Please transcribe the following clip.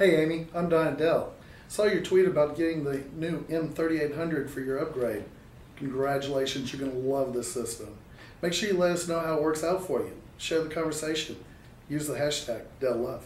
Hey Amy, I'm Don Dell. Saw your tweet about getting the new M3800 for your upgrade. Congratulations, you're going to love this system. Make sure you let us know how it works out for you. Share the conversation. Use the hashtag DellLove.